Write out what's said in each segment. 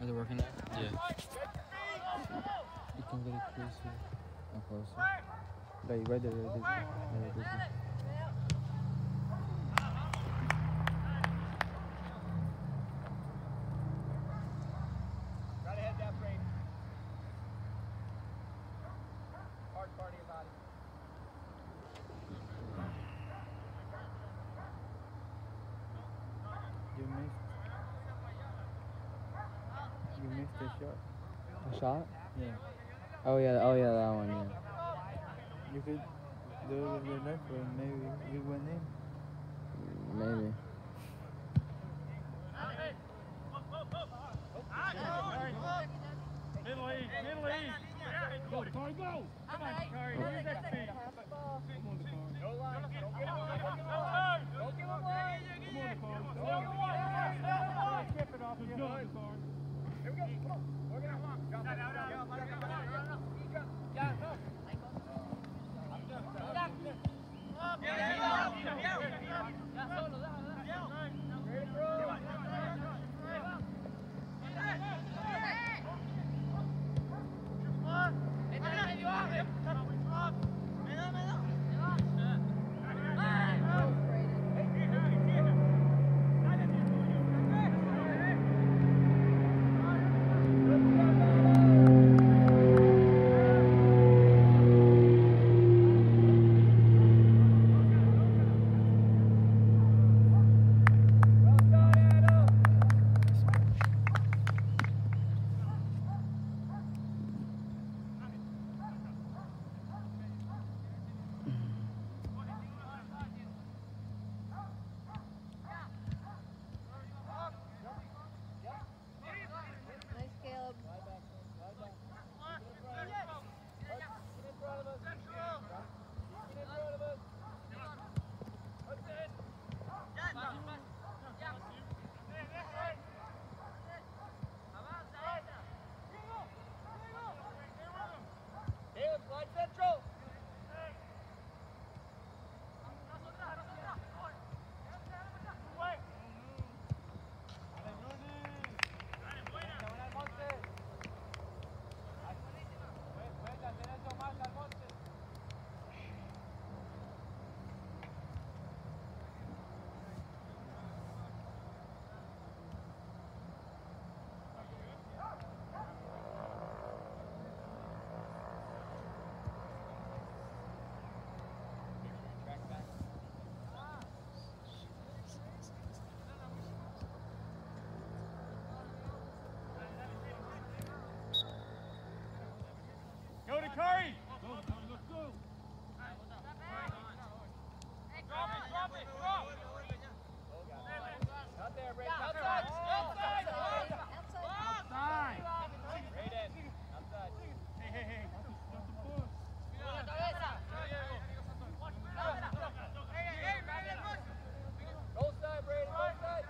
Are they working now? Yeah. You can get it closer and closer. Like right there, right there. Right there. Right ahead that break. Hard party about it. You missed. You missed the shot. A shot? Yeah. Oh yeah, oh yeah, that one. Yeah. You could do it with your left foot maybe you went in. Maybe. Middle east, middle east. Go, Dakari, go. Come on, Dakari. Use that speed. Curry. Go, let's go. Drop it, drop it, drop. Not there, Brady. Outside, outside, outside. Outside. Right in. Outside. Hey, hey, hey. Go side, Brady. Go side.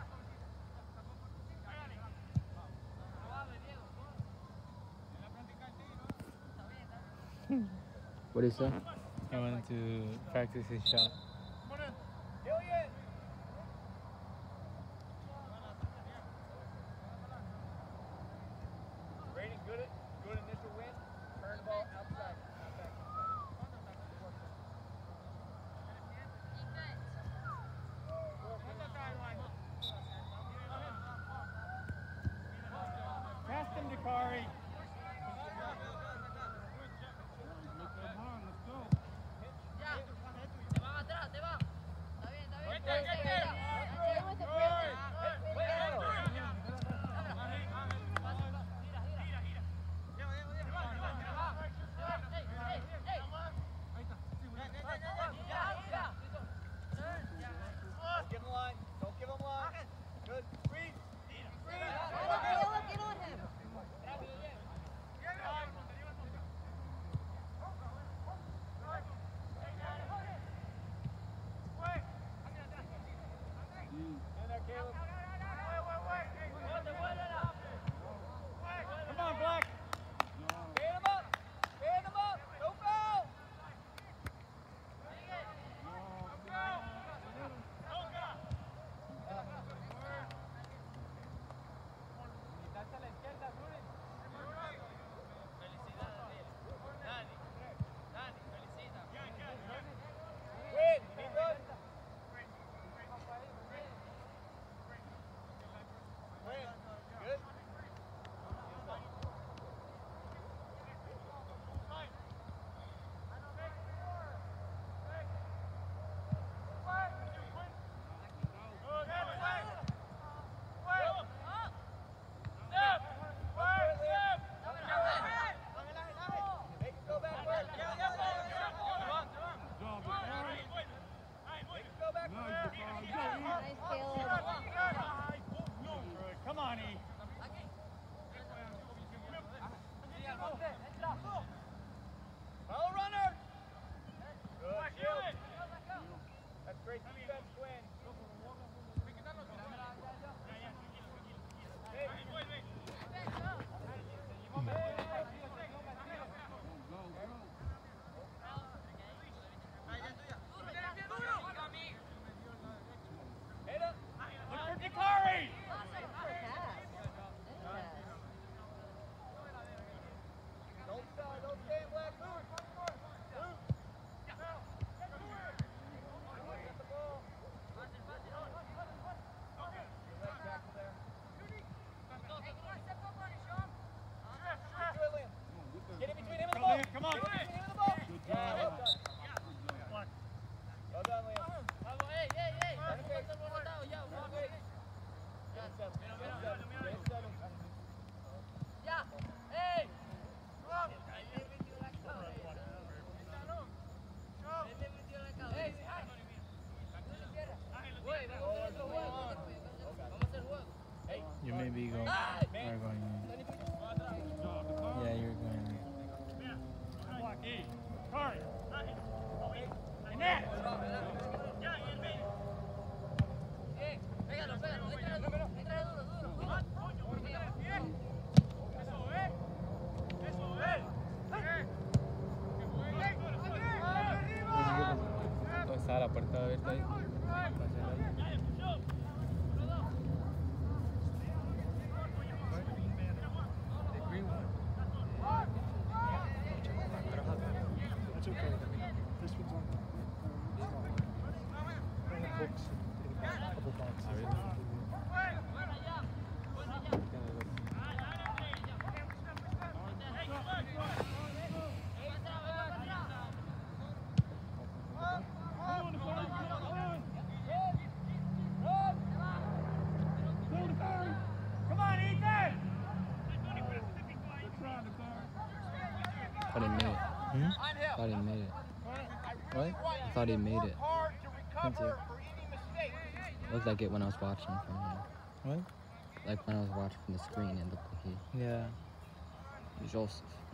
What do you say? I wanted to practice his shot. Brady, good, good I thought he made it. Me too. Looked like it when I was watching from here. What? Like when I was watching from the screen, it looked like he. Yeah. Joseph.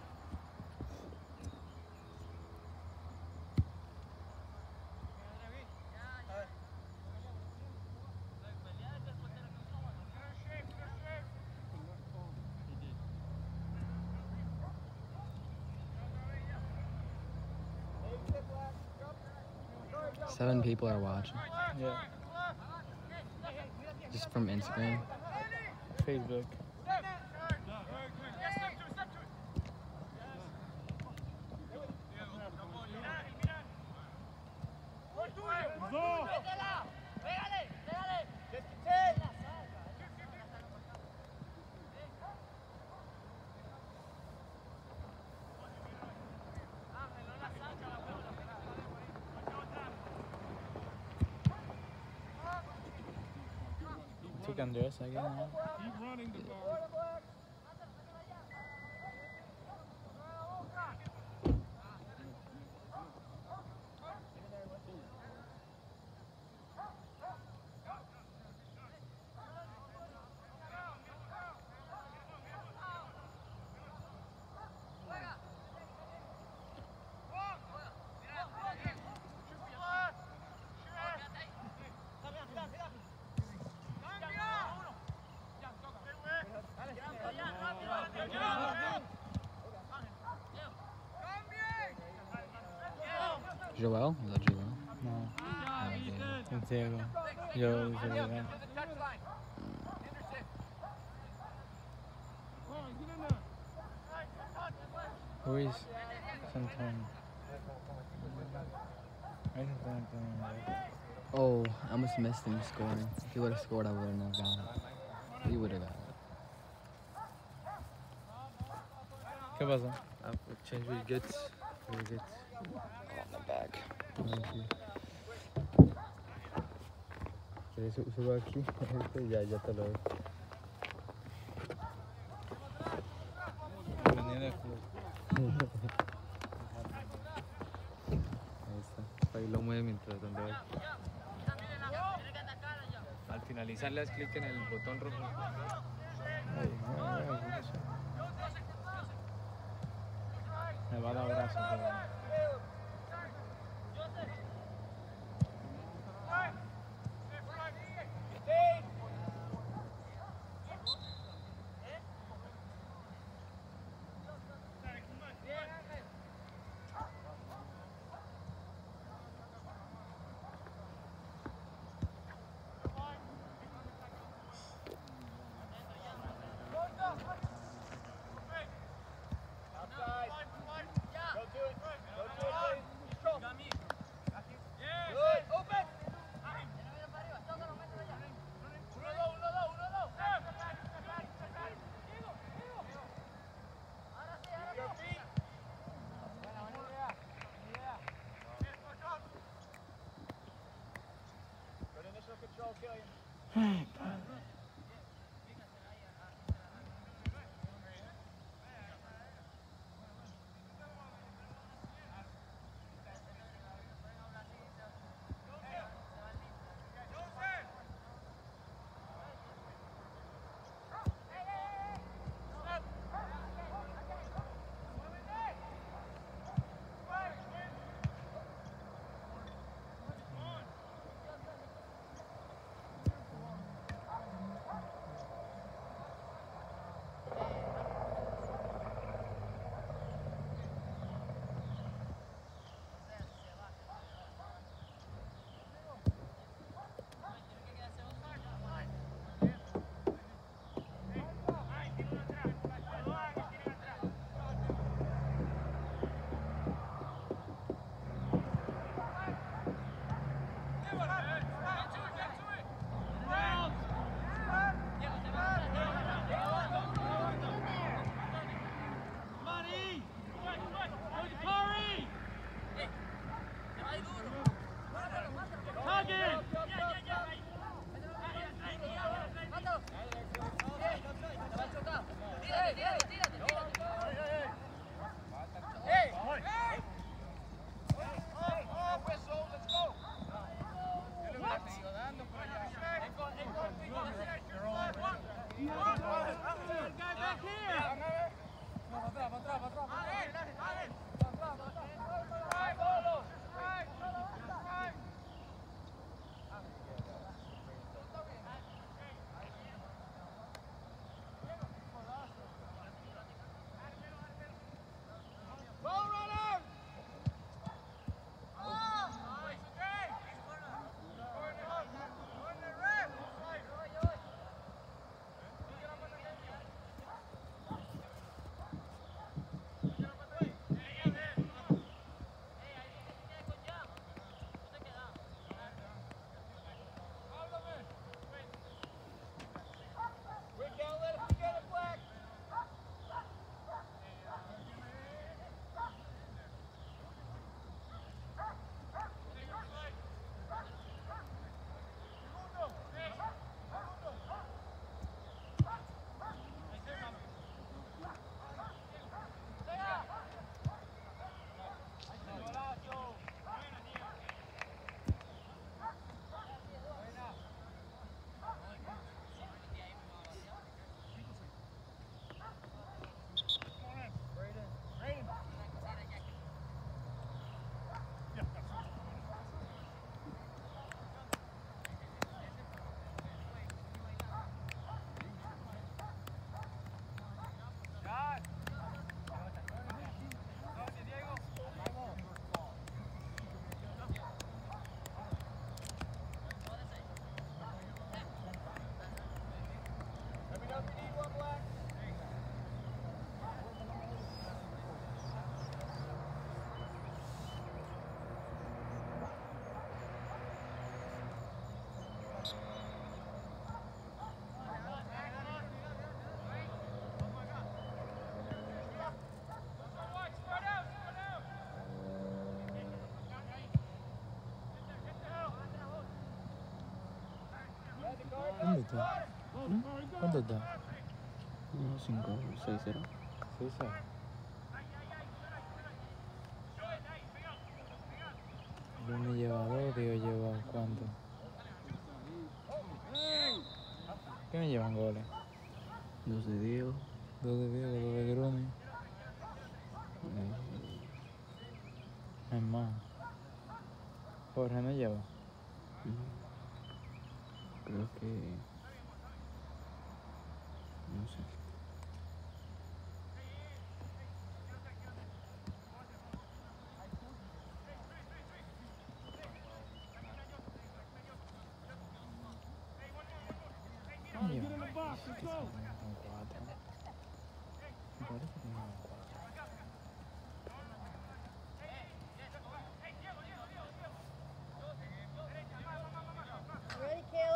Seven people are watching. Yeah. Just from Instagram. Facebook. Took Andres again. Keep running the ball. Joel? Is that Joel? No. Oh, Diego. Yo, it's Diego. Who is Santon? I think Santon. right? Oh, I almost missed him scoring. If he would have scored, I wouldn't have got it. He would have got it. ¿Qué pasó? Ah, change with gets. With gets. On the back. ¿Quieres su- subo aquí? Ya, ya te lo. Ahí está. Ahí lo mueve mientras donde va. Al finalizar le das clic en el botón rojo. Ahí. Me está? ¿Mm? ¿Cuánto está? 1-5, 6-0. 6-0. Bruno lleva 2, Dios lleva cuánto. ¿Qué me llevan goles? 2 de Diego. 2 de Diego, 2 de Gruni. Mm. Es más. Jorge no lleva. Mm. Creo que... No sé. ¿Qué llevan? ¿Qué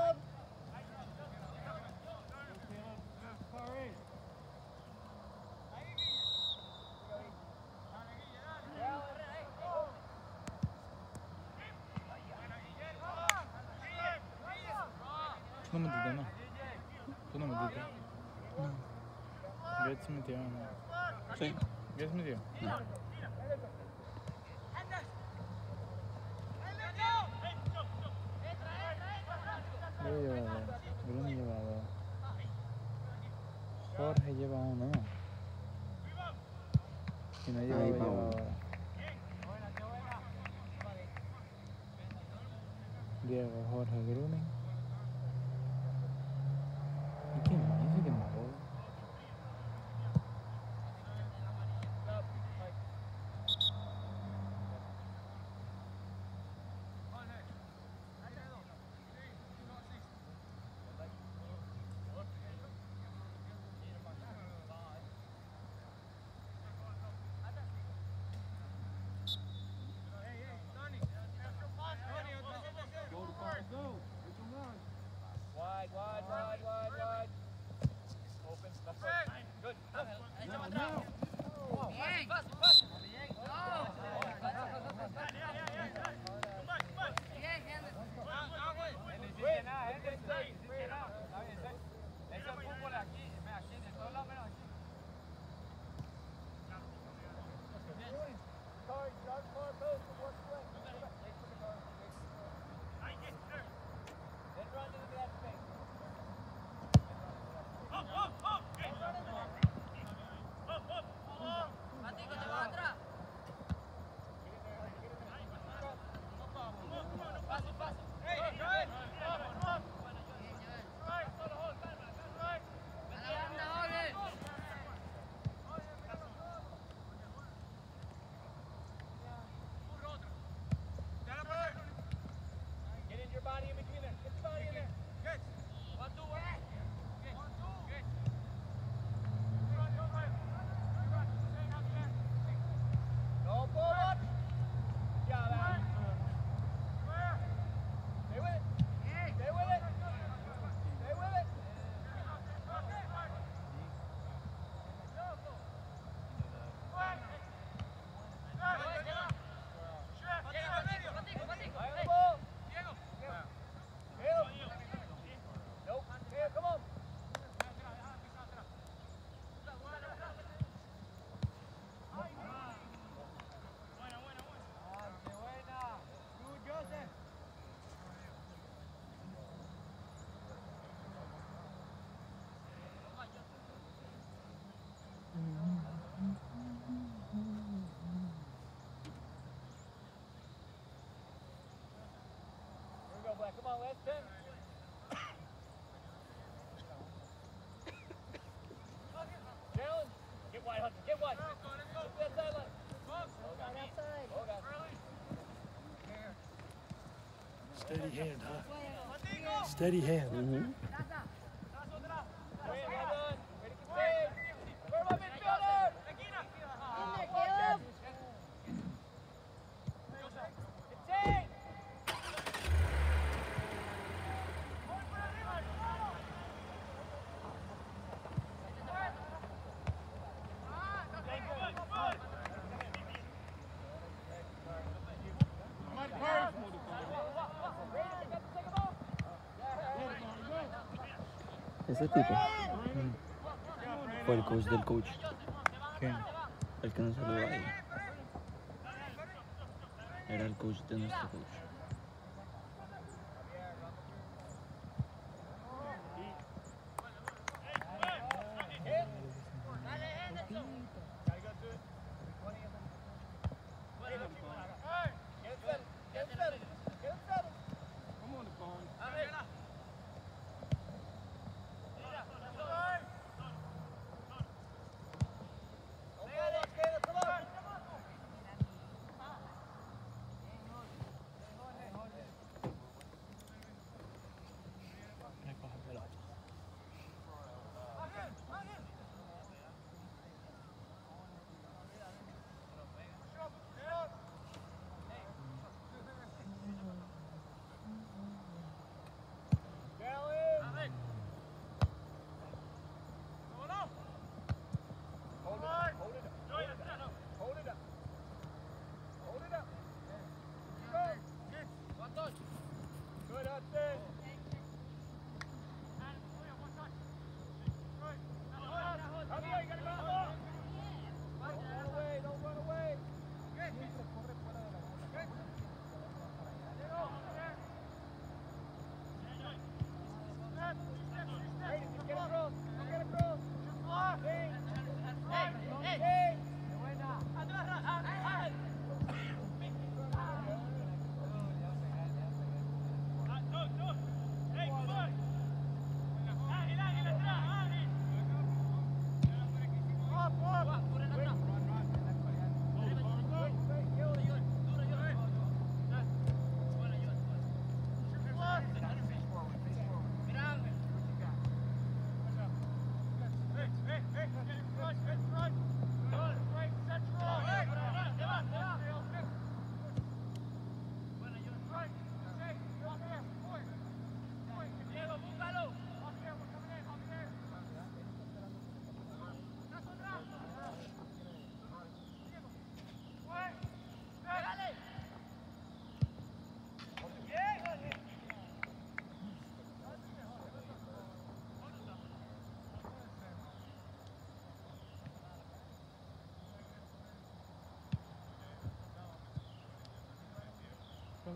그놈은 누구나? 그놈은 누구? 응. 몇 스무 대요? 쌤? 몇 스무 대요? 응. Here we go, Black. Come on, last 10. Challenge. Get wide, Hudson. Get wide. Let's go, let's go. That sideline. Right outside. Hold on. Steady hand, huh? Steady hand. Mm-hmm. Win, ese tipo fue el coach del coach, ¿Quién? el que nos saludó ahí. Era el coach de nuestro coach.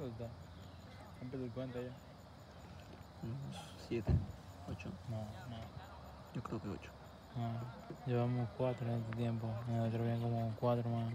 ¿Cuánto está? ¿Cuánto te cuenta ya? Siete, ocho, No, no. yo creo que ocho. no. Llevamos cuatro en este tiempo. Nosotros bien como cuatro más.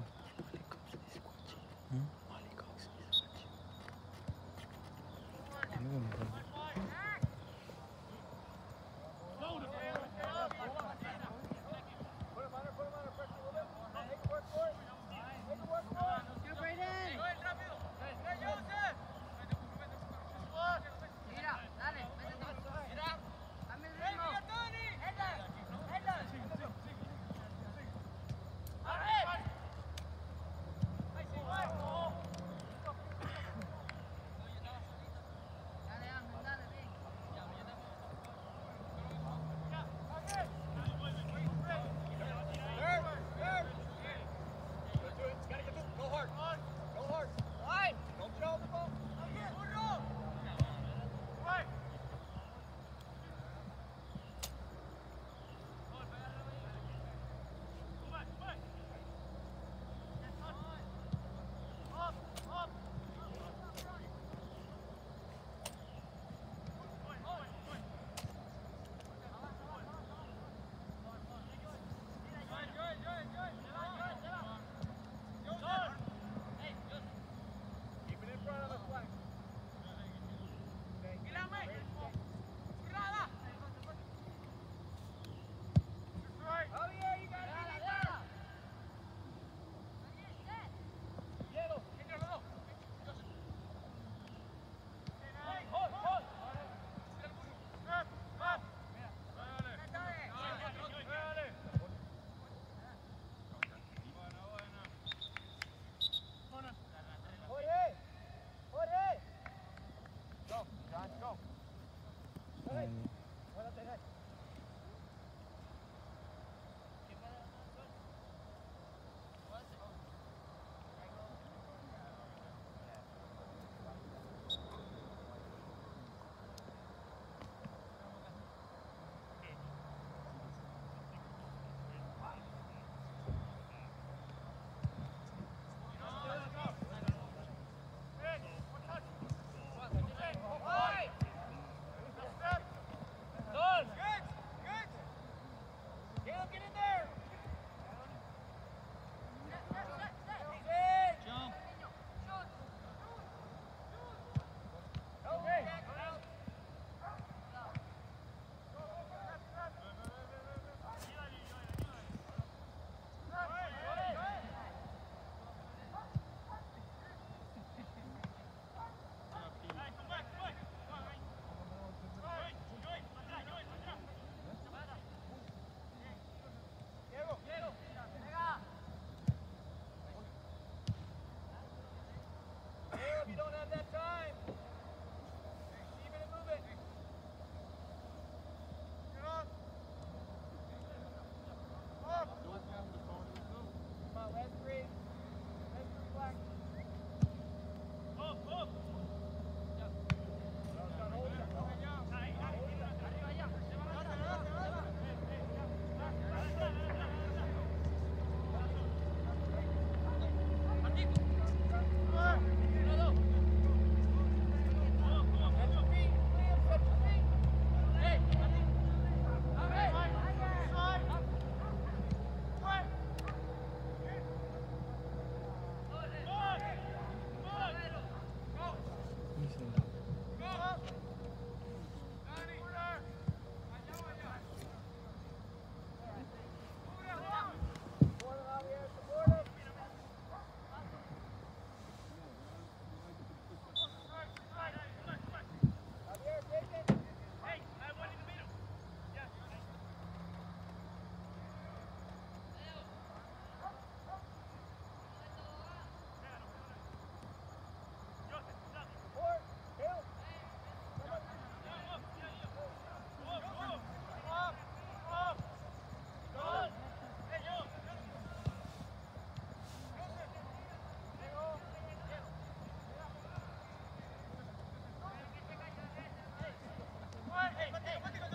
Hey, hey, hey,